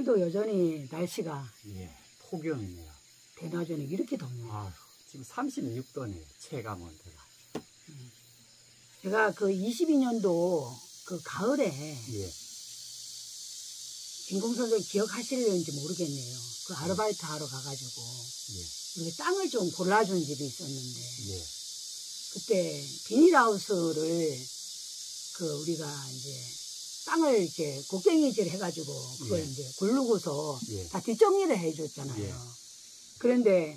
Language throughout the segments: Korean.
그래도 여전히 날씨가 예, 폭염이네요. 대낮에는 이렇게 덥네요. 아, 지금 36도네요. 체감 온도가. 제가 그 22년도 그 가을에 예, 김공 선생 기억하실는지 모르겠네요. 그 아르바이트 하러 가가지고 예, 여기 땅을 좀 골라준 집이 있었는데 예, 그때 비닐하우스를 그 우리가 이제 땅을 이렇게 곡괭이질 해가지고 그걸 예. 이제 고르고서 예. 다 뒷정리를 해줬잖아요. 예. 그런데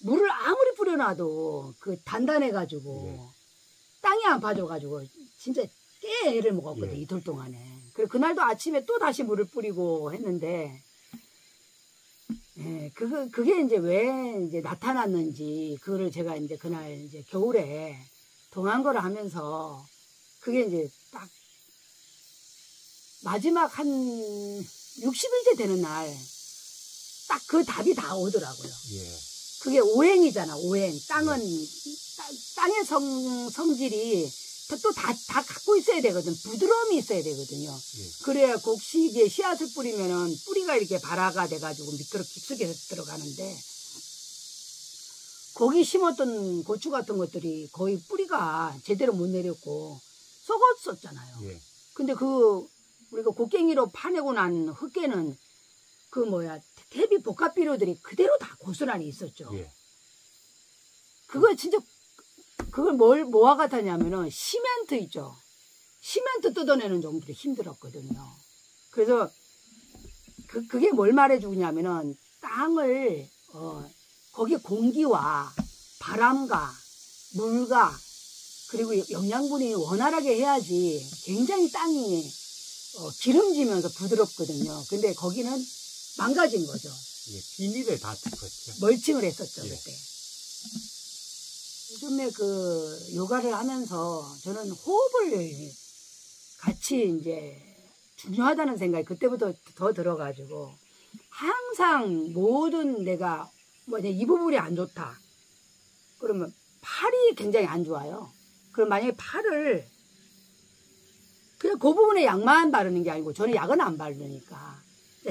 물을 아무리 뿌려놔도 그 단단해가지고 예. 땅이 안 빠져가지고 진짜 꽤 애를 먹었거든 예. 이틀 동안에. 그래 그날도 아침에 또 다시 물을 뿌리고 했는데 예, 그거 그게 이제 왜 이제 나타났는지 그거를 제가 이제 그날 이제 겨울에 동안거를 하면서 그게 이제 딱 마지막 한 60일째 되는 날 딱 그 답이 다 오더라고요. 예, 그게 오행이잖아, 오행. 땅은, 땅- 땅의 성, 성질이 또 다, 다 갖고 있어야 되거든. 부드러움이 있어야 되거든요. 예, 그래야 곡식에 씨앗을 뿌리면은 뿌리가 이렇게 발화가 돼가지고 밑으로 깊숙이 들어가는데, 거기 심었던 고추 같은 것들이 거의 뿌리가 제대로 못 내렸고, 썩었었잖아요. 예, 근데 그, 우리가 곡괭이로 파내고 난 흙에는 그 뭐야, 태비 복합 비료들이 그대로 다 고스란히 있었죠. 예, 그거 진짜 그걸 뭘 뭐와 같았냐면은 시멘트 있죠. 시멘트 뜯어내는 정도로 힘들었거든요. 그래서 그 그게 뭘 말해주냐면은 땅을 어 거기에 공기와 바람과 물과 그리고 영양분이 원활하게 해야지 굉장히 땅이 어, 기름지면서 부드럽거든요. 근데 거기는 망가진 거죠. 예, 비닐을 다 덮었죠. 멀칭을 했었죠 예. 그때. 요즘에 그 요가를 하면서 저는 호흡을 같이 이제 중요하다는 생각이 그때부터 더 들어가지고 항상 모든 내가 뭐냐 이 부분이 안 좋다. 그러면 팔이 굉장히 안 좋아요. 그럼 만약에 팔을 그냥 그 부분에 약만 바르는 게 아니고 저는 약은 안 바르니까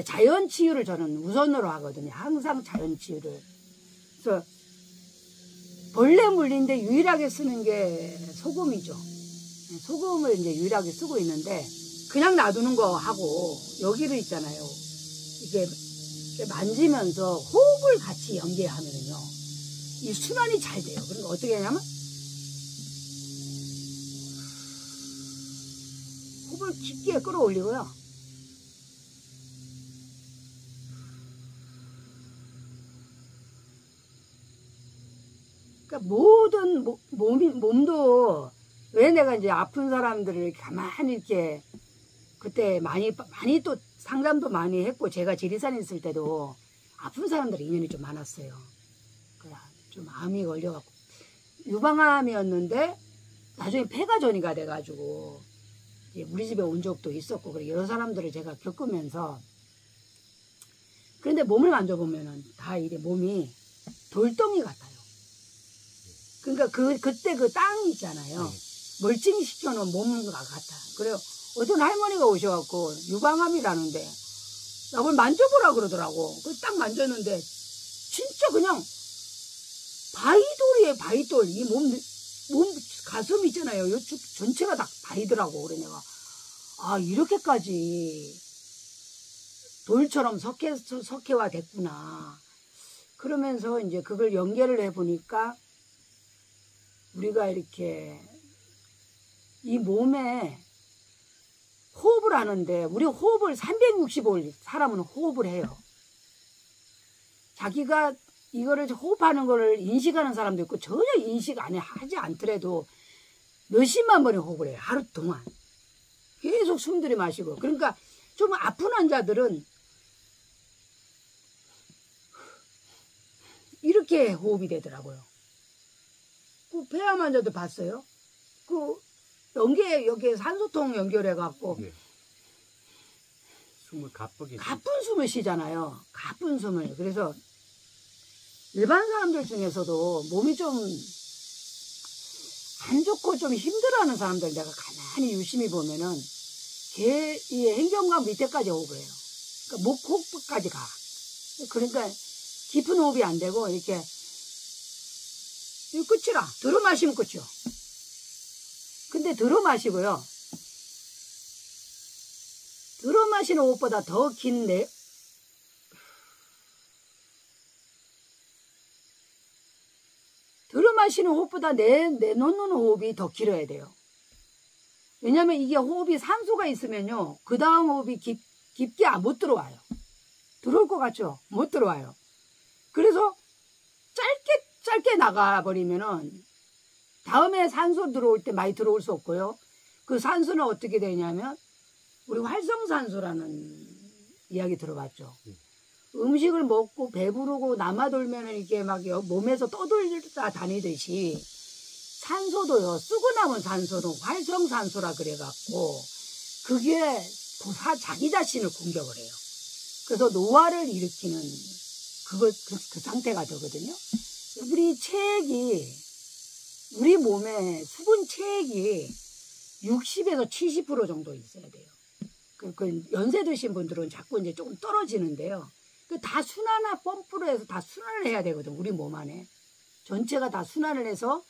자연 치유를 저는 우선으로 하거든요. 항상 자연 치유를. 그래서 벌레 물린데 유일하게 쓰는 게 소금이죠. 소금을 이제 유일하게 쓰고 있는데 그냥 놔두는 거 하고 여기를 있잖아요. 이게 만지면서 호흡을 같이 연계하면요. 이 순환이 잘 돼요. 그러니까 어떻게 하냐면 호흡을 깊게 끌어올리고요. 그러니까 모든 모- 몸이 몸도 왜 내가 이제 아픈 사람들을 가만히 이렇게 그때 많이 많이 또 상담도 많이 했고 제가 지리산에 있을 때도 아픈 사람들 인연이 좀 많았어요. 좀 암이 걸려갖고 유방암이었는데 나중에 폐가 전이가 돼가지고 우리 집에 온 적도 있었고 그래 여러 사람들을 제가 겪으면서 그런데 몸을 만져보면은 다 이래 몸이 돌덩이 같아요. 그러니까 그 그때 그 땅 있잖아요. 네. 멀쩡히 시켜놓은 몸과 같아. 그래요. 어떤 할머니가 오셔갖고 유방암이라는데 나뭘 만져보라 그러더라고. 그 딱 만졌는데 진짜 그냥 바위돌이에요. 바위돌. 이 몸, 몸 가슴 있잖아요. 요쪽 전체가 다 바위더라고. 그래 내가 아 이렇게까지 돌처럼 석회 석회화 됐구나. 그러면서 이제 그걸 연결을 해 보니까 우리가 이렇게 이 몸에 호흡을 하는데 우리 호흡을 365일 사람은 호흡을 해요. 자기가 이거를 호흡하는 거를 인식하는 사람도 있고 전혀 인식 안 해, 하지 않더라도 몇십만 번의 호흡을 해요. 하루 동안. 계속 숨 들이 마시고. 그러니까 좀 아픈 환자들은 이렇게 호흡이 되더라고요. 그 폐암 환자도 봤어요. 그 연계 여기에 산소통 연결해 갖고 예. 숨을 가쁘게 가쁜 숨을 쉬잖아요. 가쁜 숨을. 그래서 일반 사람들 중에서도 몸이 좀 안 좋고 좀 힘들어하는 사람들 내가 가만히 유심히 보면은 걔이 행정관 밑에까지 호흡을 해요. 그러니까 목, 호흡까지 가. 그러니까 깊은 호흡이 안 되고 이렇게 이 끝이라 들어 마시면 끝이요. 근데 들어 마시고요. 들어 마시는 호흡보다 더 긴 내, 마시는 호흡보다 내, 내놓는 호흡이 더 길어야 돼요. 왜냐면 이게 호흡이 산소가 있으면요. 그 다음 호흡이 깊, 깊게 안- 못 들어와요. 들어올 것 같죠? 못 들어와요. 그래서 짧게, 짧게 나가버리면은 다음에 산소 들어올 때 많이 들어올 수 없고요. 그 산소는 어떻게 되냐면 우리 활성산소라는 이야기 들어봤죠. 음식을 먹고 배부르고 남아돌면 이렇게 막 여- 몸에서 떠돌다 다니듯이 산소도요, 쓰고 남은 산소는 활성산소라 그래갖고, 그게 부사 자기 자신을 공격을 해요. 그래서 노화를 일으키는 그거, 그, 그 상태가 되거든요. 우리 체액이, 우리 몸에 수분 체액이 60에서 70% 정도 있어야 돼요. 그, 그 연세 드신 분들은 자꾸 이제 조금 떨어지는데요. 그 다 순환화 펌프로 해서 다 순환을 해야 되거든, 우리 몸 안에. 전체가 다 순환을 해서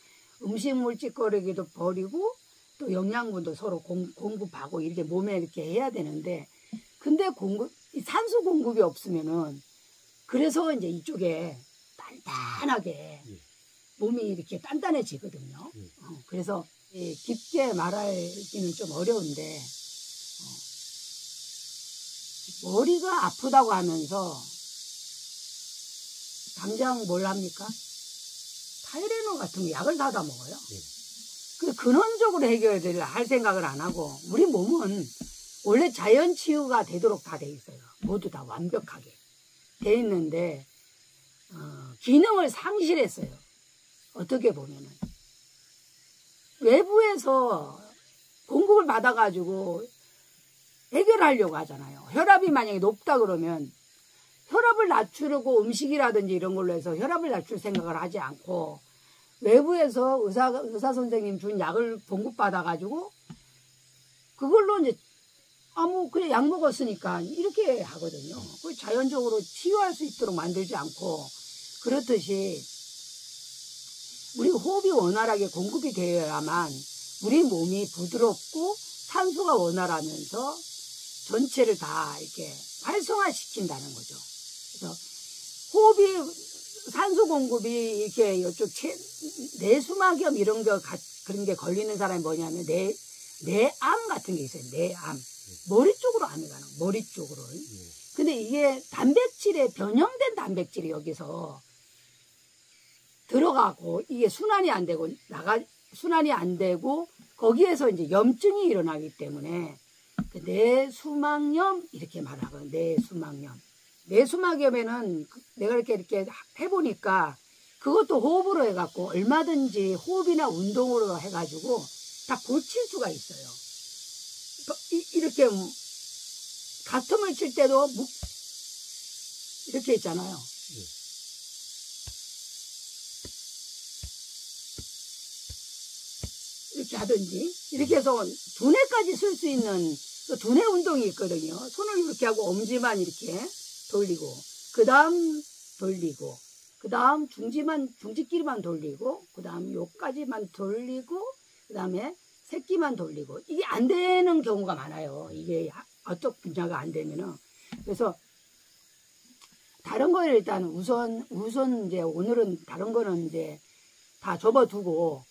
음식물 찌꺼기도 버리고 또 영양분도 서로 공, 공급하고 이렇게 몸에 이렇게 해야 되는데 근데 공급 이 산소 공급이 없으면은 그래서 이제 이쪽에 단단하게 예. 몸이 이렇게 단단해지거든요. 예. 어, 그래서 이 깊게 말하기는 좀 어려운데 어, 머리가 아프다고 하면서 당장 뭘 합니까? 타이레놀 같은 거 약을 사다 먹어요. 예. 그 근원적으로 해결을 할 생각을 안 하고 우리 몸은 원래 자연 치유가 되도록 다 돼 있어요. 모두 다 완벽하게 돼 있는데 어, 기능을 상실했어요. 어떻게 보면은 외부에서 공급을 받아가지고 해결하려고 하잖아요. 혈압이 만약에 높다 그러면 혈압을 낮추려고 음식이라든지 이런 걸로 해서 혈압을 낮출 생각을 하지 않고 외부에서 의사, 의사 선생님 준 약을 공급받아가지고 그걸로 이제 아무 그냥 약 먹었으니까 이렇게 하거든요. 그 자연적으로 치유할 수 있도록 만들지 않고 그렇듯이 우리 호흡이 원활하게 공급이 되어야만 우리 몸이 부드럽고 산소가 원활하면서 전체를 다 이렇게 활성화시킨다는 거죠. 그래서 호흡이 산소 공급이 이렇게 이쪽 체, 내수막염 이런 거 가- 그런 게 걸리는 사람이 뭐냐면 내 내암 같은 게 있어요. 내암 머리 쪽으로 암이 가는. 머리 쪽으로. 예. 근데 이게 단백질에 변형된 단백질이 여기서 들어가고 이게 순환이 안 되고 나가 순환이 안 되고 거기에서 이제 염증이 일어나기 때문에 그 뇌수막염 이렇게 말하거든요. 뇌수막염. 뇌수막염에는 그- 내가 이렇게 이렇게 해보니까 그것도 호흡으로 해갖고 얼마든지 호흡이나 운동으로 해가지고 다 고칠 수가 있어요. 이- 이렇게 가슴을 칠 때도 묵 이렇게 있잖아요. 예. 이렇게 하든지 이렇게 해서 두뇌까지 쓸 수 있는 그 두뇌 운동이 있거든요. 손을 이렇게 하고 엄지만 이렇게 돌리고 그 다음 돌리고 그 다음 중지만 중지끼리만 돌리고 그 다음 요까지만 돌리고 그 다음에 새끼만 돌리고 이게 안 되는 경우가 많아요. 이게 어떤 분야가 안 되면은 그래서 다른 거를 일단 우선 우선 이제 오늘은 다른 거는 이제 다 접어두고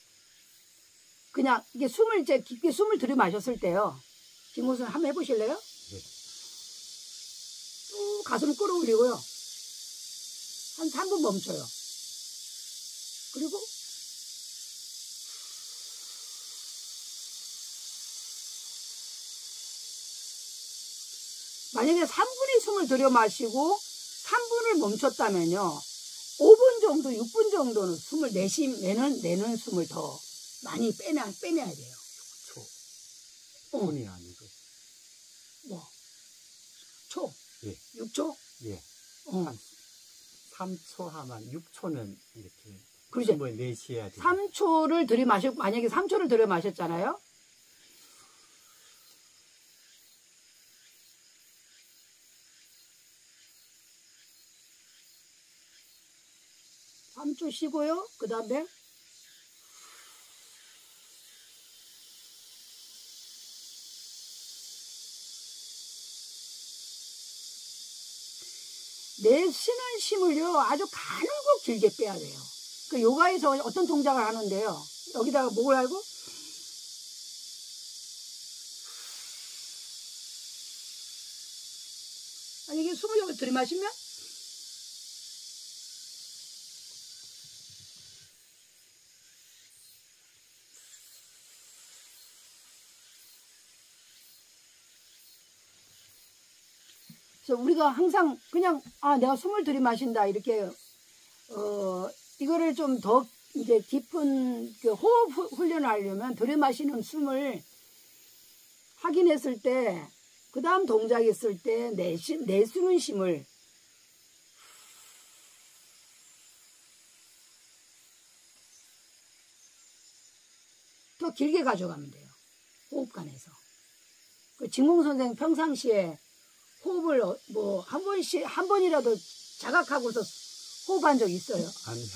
그냥 이게 숨을 이제 깊게 숨을 들이마셨을 때요. 김호순 한번 해보실래요? 네. 쭉 가슴을 끌어올리고요. 한 3분 멈춰요. 그리고 만약에 3분이 숨을 들여 마시고 3분을 멈췄다면요. 5분 정도, 6분 정도는 숨을 내쉬, 내는, 내는 숨을 더 많이 빼내, 빼내야 돼요. 초. 어. 손이 아니고. 뭐, 6초? 예. 6초? 예. 어. 3초 하면 6초는 이렇게. 그렇지. 내쉬어야 돼. 3초를 들이마셨고, 만약에 3초를 들이마셨잖아요? 3초 쉬고요. 그 다음에 내쉬는 심을요 아주 가늘고 길게 빼야 돼요. 그 요가에서 어떤 동작을 하는데요. 여기다가 목을 알고 아니 이게 숨을 들이마시면 그래서 우리가 항상 그냥 아 내가 숨을 들이마신다 이렇게 어 이거를 좀 더 이제 깊은 그 호흡 후- 훈련을 하려면 들이마시는 숨을 확인했을 때 그 다음 동작 있을 때 내쉬, 내쉬는 심을 더 길게 가져가면 돼요. 호흡관에서. 그 진공 선생 평상시에 호흡을 뭐 한 번씩 한 번이라도 자각하고서 호흡한 적 있어요. 아니요.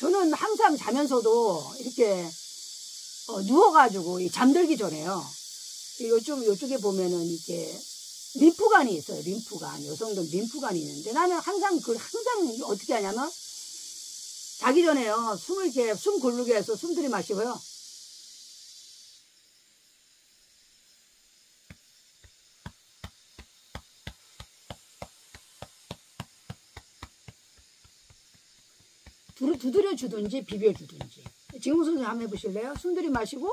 저는 항상 자면서도 이렇게 어, 누워가지고 이 잠들기 전에요. 요쪽 요쪽에 보면은 이게 림프관이 있어요. 림프관 여성들 림프관이 있는데 나는 항상 그 항상 어떻게 하냐면 자기 전에요 숨을 이렇게 숨 고르게 해서 숨 들이마시고요. 두드려 주든지 비벼 주든지. 지금 선생님 한번 해보실래요? 숨 들이 마시고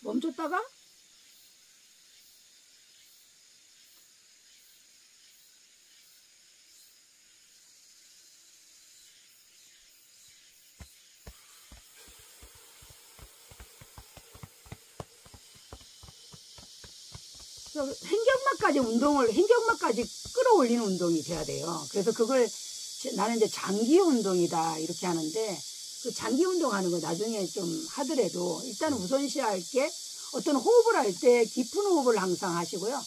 멈췄다가 횡격막까지 운동을 횡격막까지 끌어올리는 운동이 돼야 돼요. 그래서 그걸 제- 나는 이제 장기 운동이다 이렇게 하는데 그 장기 운동하는 거 나중에 좀 하더라도 일단 우선시할 게 어떤 호흡을 할 때 깊은 호흡을 항상 하시고요.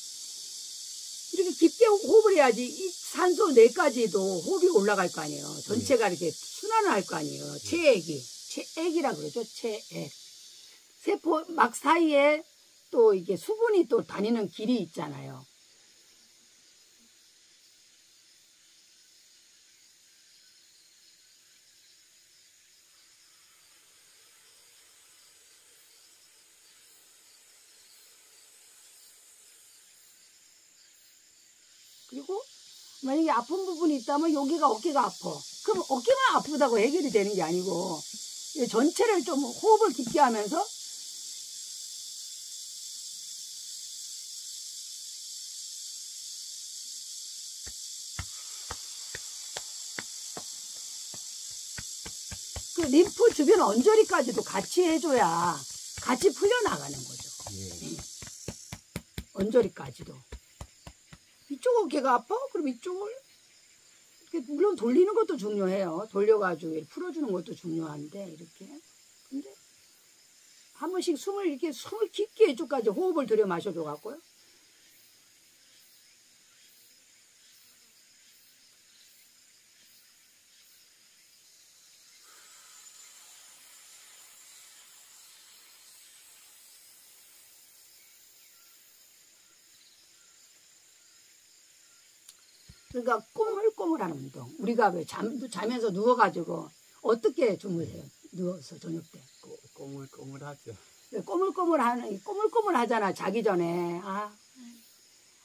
이렇게 깊게 호흡을 해야지 이 산소 뇌까지도 호흡이 올라갈 거 아니에요. 전체가 이렇게 순환을 할 거 아니에요. 체액이 체액이라 그러죠. 체액 세포 막 사이에 또 이게 수분이 또 다니는 길이 있잖아요. 그리고 만약에 아픈 부분이 있다면 여기가 어깨가 아파. 그럼 어깨만 아프다고 해결이 되는 게 아니고 이 전체를 좀 호흡을 깊게 하면서 그 림프 주변 언저리까지도 같이 해줘야 같이 풀려나가는 거죠. 예. 언저리까지도. 이쪽 어깨가 아파? 그럼 이쪽을 물론 돌리는 것도 중요해요. 돌려가지고 풀어주는 것도 중요한데 이렇게. 근데 한 번씩 숨을 이렇게 숨을 깊게 이쪽까지 호흡을 들여 마셔줘 갖고요. 그러니까 꼬물꼬물하는 운동. 우리가 왜 잠, 자면서 누워가지고 어떻게 주무세요? 누워서 저녁 때. 꼬, 꼬물꼬물하죠. 왜 꼬물꼬물하는 꼬물꼬물하잖아 자기 전에. 아,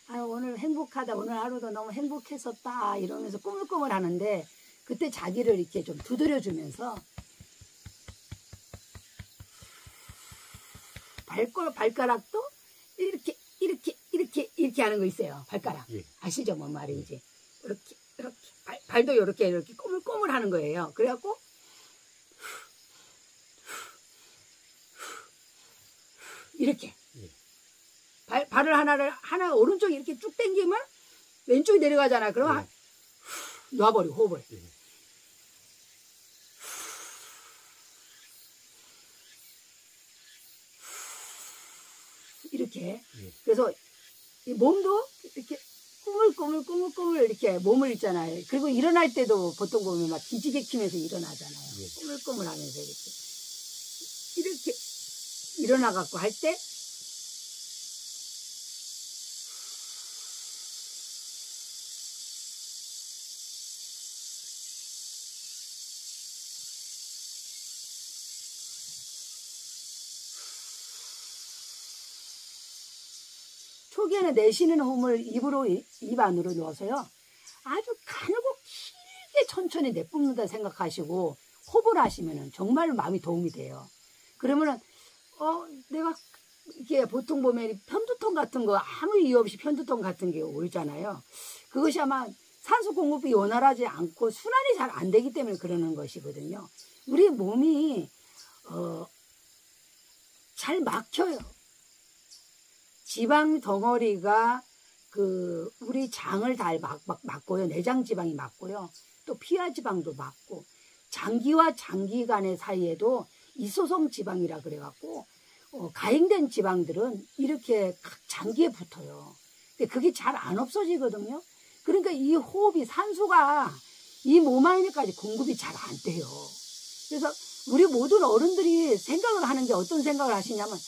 아 오늘 행복하다. 오늘 하루도 너무 행복했었다. 이러면서 꼬물꼬물하는데 그때 자기를 이렇게 좀 두드려주면서 발가락 발가락도 이렇게 이렇게 이렇게 이렇게 하는 거 있어요. 발가락. 예. 아시죠? 뭔 말인지. 이렇게, 이렇게, 발, 발도 이렇게, 이렇게 꼬물꼬물 하는 거예요. 그래갖고, 이렇게. 예. 발, 발을 하나를, 하나, 오른쪽 이렇게 쭉 당기면, 왼쪽이 내려가잖아. 그러면, 예. 한- 놔버려, 호흡을. 예. 이렇게. 예. 그래서, 이 몸도 이렇게 꾸물꾸물 꾸물꾸물 이렇게 몸을 있잖아요. 그리고 일어날 때도 보통 보면 막 기지개 키면서 일어나잖아요. 예. 꾸물꾸물 하면서 이렇게. 이렇게 일어나갖고 할 때, 초기에는 내쉬는 호흡을 입으로, 입 안으로 넣어서요. 아주 가늘고 길게 천천히 내뿜는다 생각하시고 호흡을 하시면은 정말 마음이 도움이 돼요. 그러면은, 어, 내가 이게 보통 보면 편두통 같은 거 아무 이유 없이 편두통 같은 게 오잖아요. 그것이 아마 산소 공급이 원활하지 않고 순환이 잘 안 되기 때문에 그러는 것이거든요. 우리 몸이 어, 잘 막혀요. 지방 덩어리가 그 우리 장을 잘 막, 막, 막고요. 내장 지방이 막고요. 또 피하 지방도 막고 장기와 장기 간의 사이에도 이소성 지방이라 그래갖고 어, 가행된 지방들은 이렇게 각 장기에 붙어요. 근데 그게 잘 안 없어지거든요. 그러니까 이 호흡이 산소가 이 몸 안에까지 공급이 잘 안 돼요. 그래서 우리 모든 어른들이 생각을 하는 게 어떤 생각을 하시냐면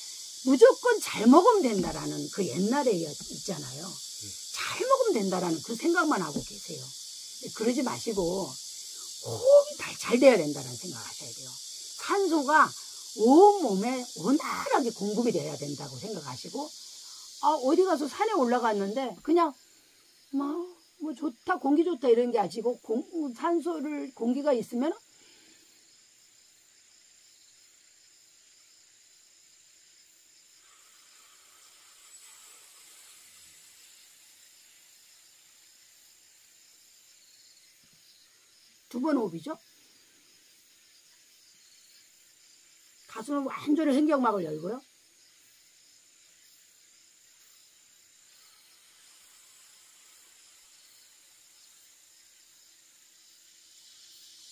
무조건 잘 먹으면 된다라는 그 옛날에 있잖아요. 잘 먹으면 된다라는 그 생각만 하고 계세요. 그러지 마시고 호흡이 잘, 잘 돼야 된다는 생각을 하셔야 돼요. 산소가 온 몸에 원활하게 공급이 돼야 된다고 생각하시고 아, 어디 가서 산에 올라갔는데 그냥 뭐, 뭐 좋다 공기 좋다 이런 게 아니고 공, 산소를 공기가 있으면 두번 호흡이죠. 가슴은 완전히 횡격막을 열고요.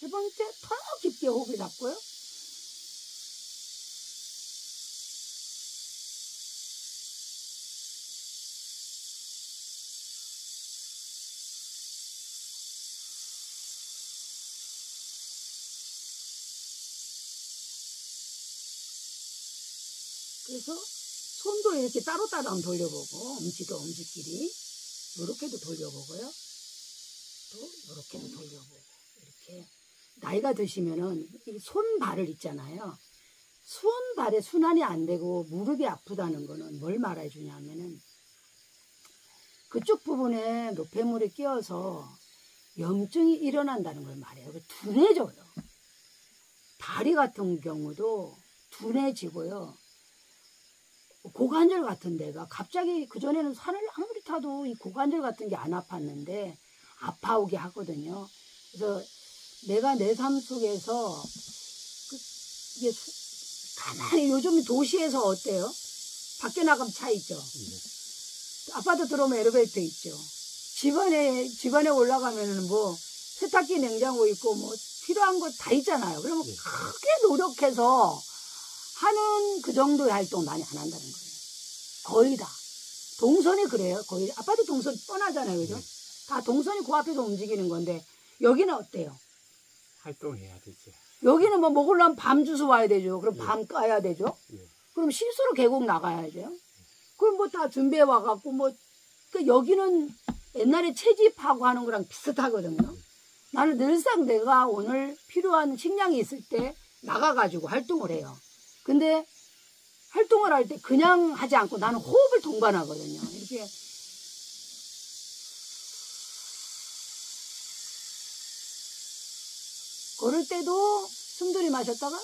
세 번째 더 깊게 호흡을 잡고요. 그래서 손도 이렇게 따로따로 한번 돌려보고 엄지도 엄지끼리 이렇게도 돌려보고요. 또 이렇게도 돌려보고 이렇게 나이가 드시면은 이 손발을 있잖아요. 손발에 순환이 안 되고 무릎이 아프다는 거는 뭘 말해 주냐면은 그쪽 부분에 노폐물이 끼어서 염증이 일어난다는 걸 말해요. 그 둔해져요. 다리 같은 경우도 둔해지고요. 고관절 같은 데가 갑자기 그전에는 산을 아무리 타도 이 고관절 같은 게 안 아팠는데 아파오게 하거든요. 그래서 내가 내 삶 속에서 그 이게 수- 가만히 요즘 도시에서 어때요? 밖에 나가면 차 있죠. 아파트 들어오면 엘리베이터 있죠. 집안에 집안에 올라가면은 뭐 세탁기 냉장고 있고 뭐 필요한 거 다 있잖아요. 그러면 예. 크게 노력해서 하는 그 정도의 활동 많이 안 한다는 거예요. 거의 다. 동선이 그래요. 거의 아파트 동선 뻔하잖아요. 그죠? 네. 다 동선이 그 앞에서 움직이는 건데 여기는 어때요? 활동해야 되지. 여기는 뭐 먹으려면 밤 주스 와야 되죠. 그럼 예. 밤 까야 되죠. 예. 그럼 실수로 계곡 나가야죠. 그럼 뭐 다 준비해 와갖고 뭐, 그 여기는 옛날에 채집하고 하는 거랑 비슷하거든요. 나는 늘상 내가 오늘 필요한 식량이 있을 때 나가가지고 활동을 해요. 근데 활동을 할 때 그냥 하지 않고 나는 호흡을 동반하거든요. 이렇게 걸을 때도 숨 들이 마셨다가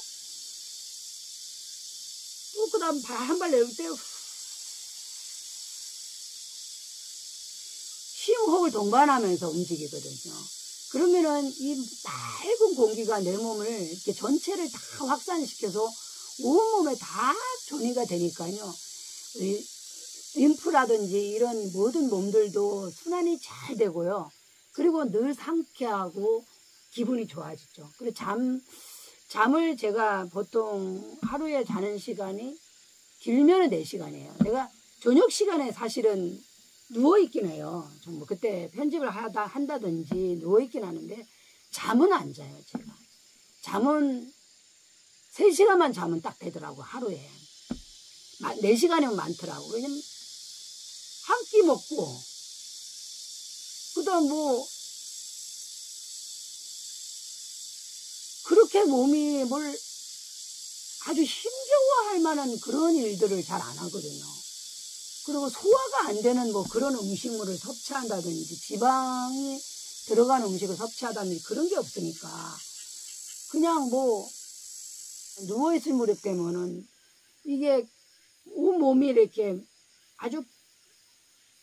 또 그다음 한발 내릴 때 심호흡을 동반하면서 움직이거든요. 그러면은 이 맑은 공기가 내 몸을 이렇게 전체를 다 확산시켜서 온몸에 다 전이가 되니까요. 이 림프라든지 이런 모든 몸들도 순환이 잘 되고요. 그리고 늘 상쾌하고 기분이 좋아지죠. 그리고 잠, 잠을 제가 보통 하루에 자는 시간이 길면은 4시간이에요. 내가 저녁 시간에 사실은 누워있긴 해요. 정말 그때 편집을 하다, 한다든지 누워있긴 하는데 잠은 안 자요, 제가. 잠은 3시간만 자면 딱 되더라고, 하루에. 4시간이면 많더라고. 왜냐면 한 끼 먹고, 그 다음 뭐, 그렇게 몸이 뭘 아주 힘겨워할 만한 그런 일들을 잘 안 하거든요. 그리고 소화가 안 되는 뭐 그런 음식물을 섭취한다든지 지방이 들어간 음식을 섭취하다든지 그런 게 없으니까 그냥 뭐 누워있을 무렵 되면은 이게 온몸이 이렇게 아주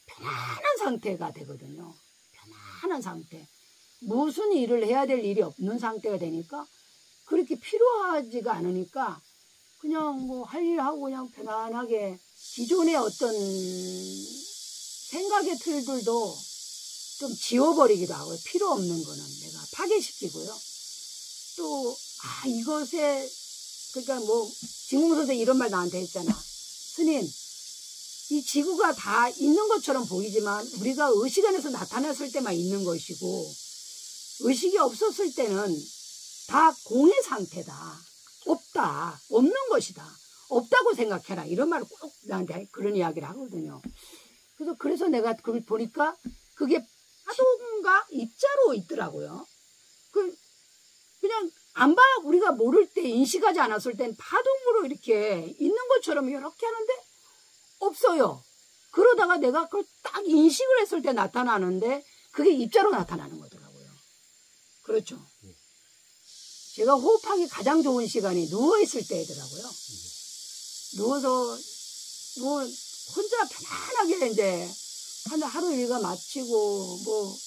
편안한 상태가 되거든요. 편안한 상태. 무슨 일을 해야 될 일이 없는 상태가 되니까 그렇게 필요하지가 않으니까 그냥 뭐 할 일 하고 그냥 편안하게 기존의 어떤 생각의 틀들도 좀 지워버리기도 하고요. 필요 없는 거는 내가 파괴시키고요. 또, 아, 이것에, 그러니까 뭐, 진공 선생 이런 말 나한테 했잖아. 스님, 이 지구가 다 있는 것처럼 보이지만 우리가 의식 안에서 나타났을 때만 있는 것이고, 의식이 없었을 때는 다 공의 상태다. 없다. 없는 것이다. 없다고 생각해라. 이런 말을 꼭 나한테 그런 이야기를 하거든요. 그래서, 그래서 내가 그걸 보니까 그게 파동과 입자로 있더라고요. 그, 그냥 안 봐, 우리가 모를 때, 인식하지 않았을 땐 파동으로 이렇게 있는 것처럼 이렇게 하는데 없어요. 그러다가 내가 그걸 딱 인식을 했을 때 나타나는데 그게 입자로 나타나는 거더라고요. 그렇죠. 제가 호흡하기 가장 좋은 시간이 누워있을 때더라고요. 누워서, 뭐, 혼자 편안하게 이제, 한 하루 일과 마치고, 뭐,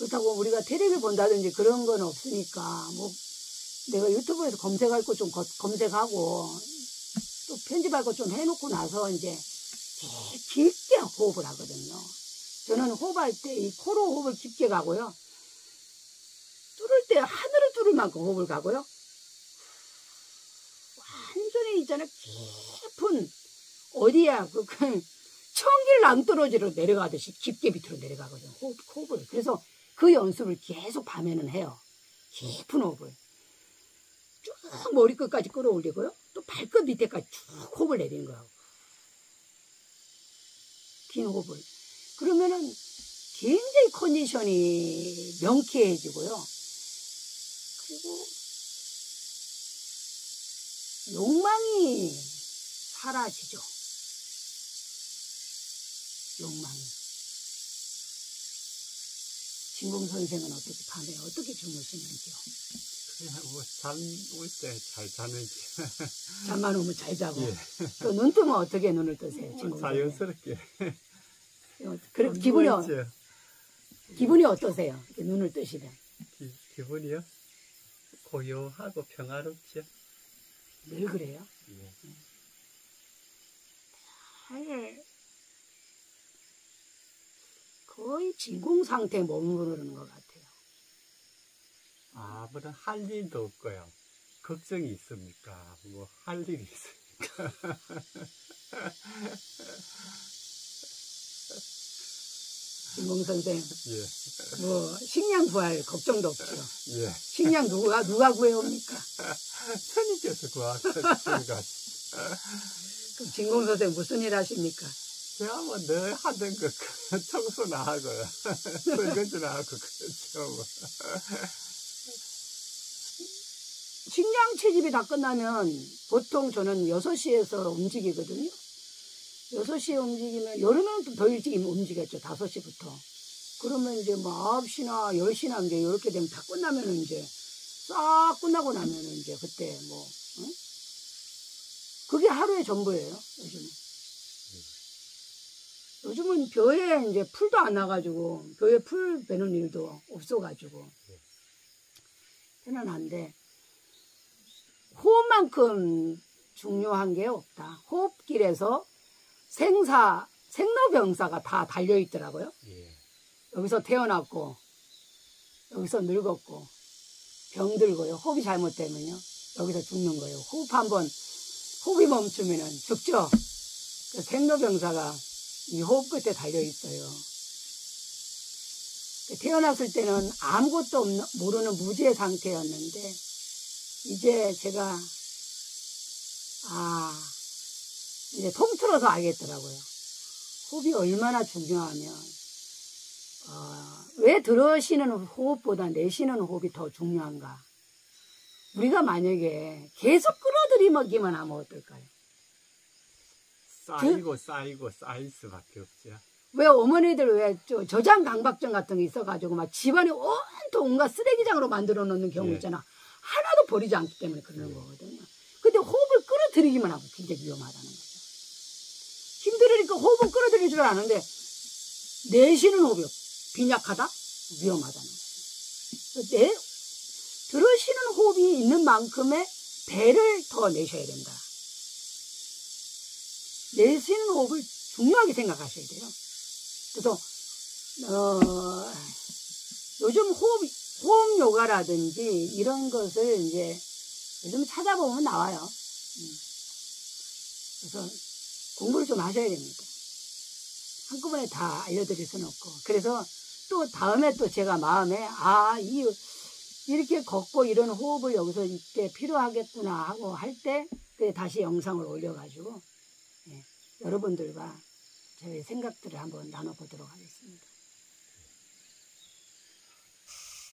그렇다고 우리가 테레비 본다든지 그런 건 없으니까, 뭐, 내가 유튜브에서 검색할 거 좀 검색하고, 또 편집할 거 좀 해놓고 나서 이제, 깊게 호흡을 하거든요. 저는 호흡할 때 이 코로 호흡을 깊게 가고요. 뚫을 때 하늘을 뚫을 만큼 호흡을 가고요. 완전히 있잖아 깊은 어디야 그, 그 천길 낭떠러지로 내려가듯이 깊게 밑으로 내려가거든요. 호흡, 호흡을. 그래서 그 연습을 계속 밤에는 해요. 깊은 호흡을. 쭉 머리끝까지 끌어올리고요. 또 발끝 밑에까지 쭉 호흡을 내리는 거라고. 긴 호흡을. 그러면은 굉장히 컨디션이 명쾌해지고요. 그리고 욕망이 사라지죠. 욕망이. 진공 선생은 어떻게 밤에 어떻게 주무시는지요? 그냥 뭐잠올 때 잘 자는지. 잠만 오면 잘 자고. 예. 또눈 뜨면 어떻게 눈을 뜨세요? 진공. 자연스럽게. 그래 기분이 어-. 기분이 어떠세요? 이렇게 눈을 뜨시면 기, 기분이요? 고요하고 평화롭죠. 늘 그래요. 예. 잘 거의 진공 상태에 머무르는 것 같아요. 아무런 할 일도 없고요. 걱정이 있습니까? 뭐 할 일이 있습니까? 진공 선생, 예, 뭐 식량 구할 걱정도 없죠. 예. 식량 누가 누가 구해옵니까? 스님께서 것. 그럼 진공 선생 무슨 일 하십니까? 제가 뭐 늘 하던 거 청소나 하고요. 설거지나 하고 그렇죠. 뭐. 식량 채집이 다 끝나면 보통 저는 6시에서 움직이거든요. 6시에 움직이면 여름에는 좀더 일찍 움직였죠. 5시부터. 그러면 이제 뭐 9시나 10시나 이제 이렇게 되면 다 끝나면 이제 싹 끝나고 나면 이제 그때 뭐 응? 그게 하루의 전부예요. 요즘은. 요즘은 벼에 이제 풀도 안 나가지고 벼에 풀 베는 일도 없어가지고 편안한데 호흡만큼 중요한 게 없다. 호흡길에서 생사, 생로병사가 다 달려있더라고요. 예. 여기서 태어났고, 여기서 늙었고, 병들고요. 호흡이 잘못되면요. 여기서 죽는 거예요. 호흡 한 번, 호흡이 멈추면은 죽죠. 그 생로병사가 이 호흡 끝에 달려 있어요. 태어났을 때는 아무것도 없는, 모르는 무지의 상태였는데, 이제 제가, 아, 이제 통틀어서 알겠더라고요. 호흡이 얼마나 중요하면, 어, 왜 들어쉬는 호흡보다 내쉬는 호흡이 더 중요한가? 우리가 만약에 계속 끌어들이기만 하면 어떨까요? 쌓이고 쌓이고 쌓일 수밖에 없죠. 왜 어머니들 왜 저, 저장 강박증 같은 게 있어가지고 막 집안이 온통 온갖 쓰레기장으로 만들어 놓는 경우 예. 있잖아. 하나도 버리지 않기 때문에 그러는 예. 거거든요. 근데 호흡을 끌어들이기만 하고 굉장히 위험하다는 거죠. 힘들으니까 호흡은 끌어들일 줄 아는데 내쉬는 호흡이 빈약하다? 위험하다는 거죠. 내, 들으시는 호흡이 있는 만큼의 배를 더 내셔야 된다. 내쉬는 호흡을 중요하게 생각하셔야 돼요. 그래서 어, 요즘 호흡 호흡 요가라든지 이런 것을 이제 요즘 찾아보면 나와요. 음. 그래서 공부를 좀 하셔야 됩니다. 한꺼번에 다 알려드릴 수는 없고 그래서 또 다음에 또 제가 마음에 아 이 이렇게 걷고 이런 호흡을 여기서 이때 필요하겠구나 하고 할 때 다시 영상을 올려가지고 예, 여러분들과 저의 생각들을 한번 나눠보도록 하겠습니다.